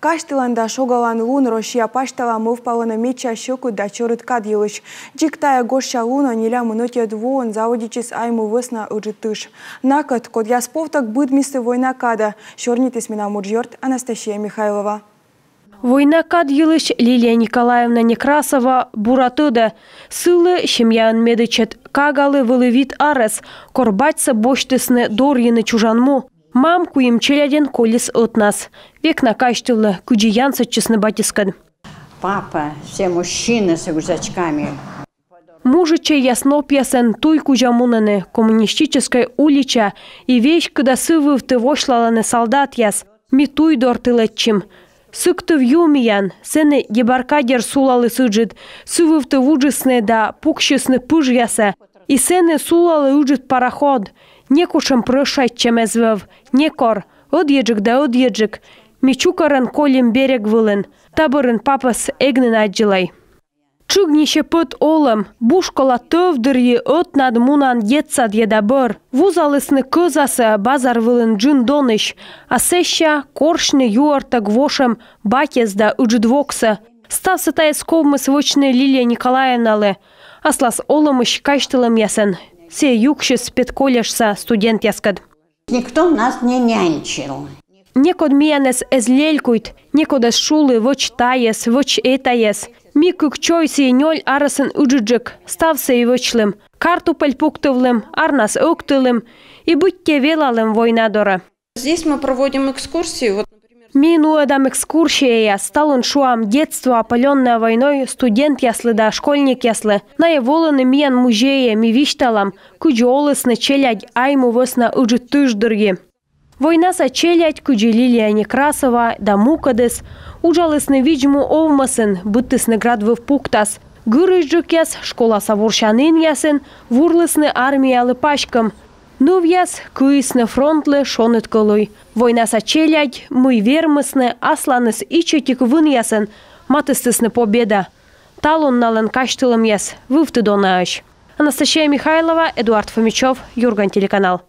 Каштыланда шогалан лун Россия паштала мовпалана меча щеку да чорыт кад елыш. Диктая гоща луна неля минуте двуон заводичис айму весна уджитыш. Накат код ясповтак быд мисты война када. Шорнитис мина муджьорт Анастасия Михайлова. Война кад йылыш Лилия Николаевна Некрасова буратыды. Сылы шемьян медычет кагалы вылывит арес, корбатса боштысны дорьыны чужанму. Мам куим челяден колес отнас. Век накаштылы куджиян сычысны батискан. Папа, все мужчины с рюкзачками. Мужиче ясно пьясен туй кужамунаны коммунистической улича и вещь, когда сывы ты вошлаланы солдат яс, митуй дортылетчим. Сыктыв юмиян, сене ебаркадер сулалы сыджит, сывывты вуджисны да пукшисны пыж яса, И се не сулале пароход. параход. Некушем прышайтчем эзвев, некор, одъеджик да одъеджик. Мичукаран колем берег вылен, табырын папас эгнен аджилай. Чугнище под олым, Бушкола тövдірге өт над мунан етсад еда Вузалысны Вуз базар вылын джын доныш, а сеща коршны юартак вошым бакезда үджідвоксы. Став сытай сковмы свочны Лилия Николаевнале – Аслас олымыш каштылым ясын. Се юкшис петколешса студент яскад. Никто нас не нянчил. Некод миянес эзлелькуйт, некодес шулы воч таес, воч этаес. Ми күкчой сейнёл арысын үджіджік, ставсы и вочлым. Картупель пуктывлым, арнас октылым. И будьте велалым войнадора. Здесь мы проводим экскурсии. Вот, Мин уэдам экскурсия я, стал он шуам детство, опаленное войной, студент яслы да школьник яслы. На еволаны миян музея ми вишталам, куджолысны челядь айму весна уджи тыждырги. Война сачелять куджи Лилия Некрасова да мукадес, ужалысны виджму овмасын, быттысны градвы пуктас. Гырыжджык яс, школа савуршанын ясын, вурлысны армиялы пачкам. Ну яс, кыйсны фронтлы шоныт кылуй. Война сачелять, мы вермысны, асланыс ичетик вын ясын, матыстысны победа. Талон налын каштылым яс, вывты донааш. Анастасия Михайлова, Эдуард Фомичев, Юрган телеканал.